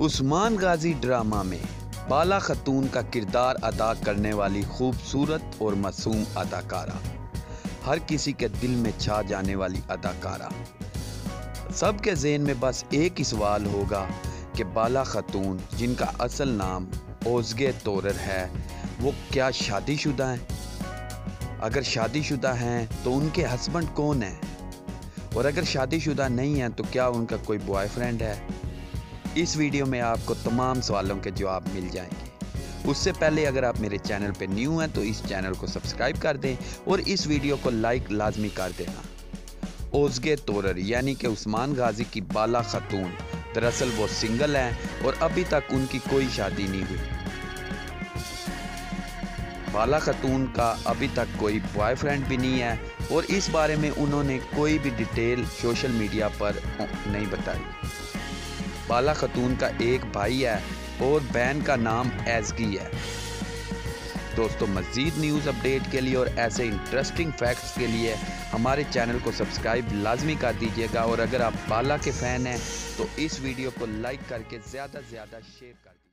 उस्मान गाजी drama में बाला खतून का किरदार अदा करने वाली खूबसूरत और मासूम अदाकारा। हर किसी के दिल में छा जाने वाली अदाकारा। सबके जेन में बस एक ही सवाल होगा कि बाला खतून, जिनका असल नाम ओजगे तोरर है, वो क्या शादीशुदा हैं? अगर शादीशुदा हैं तो उनके हस्बैंड कौन हैं? और अगर शादीशुदा नहीं हैं तो क्या उनका कोई बॉयफ्रेंड है? इस वीडियो में आपको तमाम सवालों के जवाब मिल जाएँगे। उससे पहले अगर आप मेरे चैनल पर न्यू हैं तो इस चैनल को सब्सक्राइब कर दें और इस वीडियो को लाइक लाजमी कर देना। ओजगे तोरर, यानी कि उस्मान गाजी की बाला खतून, दरअसल वो सिंगल हैं और अभी तक उनकी कोई शादी नहीं हुई। बाला खतून का अभी तक कोई बॉयफ्रेंड भी नहीं है और इस बारे में उन्होंने कोई भी डिटेल सोशल मीडिया पर नहीं बताई। बाला खतून का एक भाई है और बहन का नाम एजगी है। दोस्तों, मज़ीद न्यूज़ अपडेट के लिए और ऐसे इंटरेस्टिंग फैक्ट्स के लिए हमारे चैनल को सब्सक्राइब लाजमी कर दीजिएगा और अगर आप बाला के फ़ैन हैं तो इस वीडियो को लाइक करके ज़्यादा से ज़्यादा शेयर कर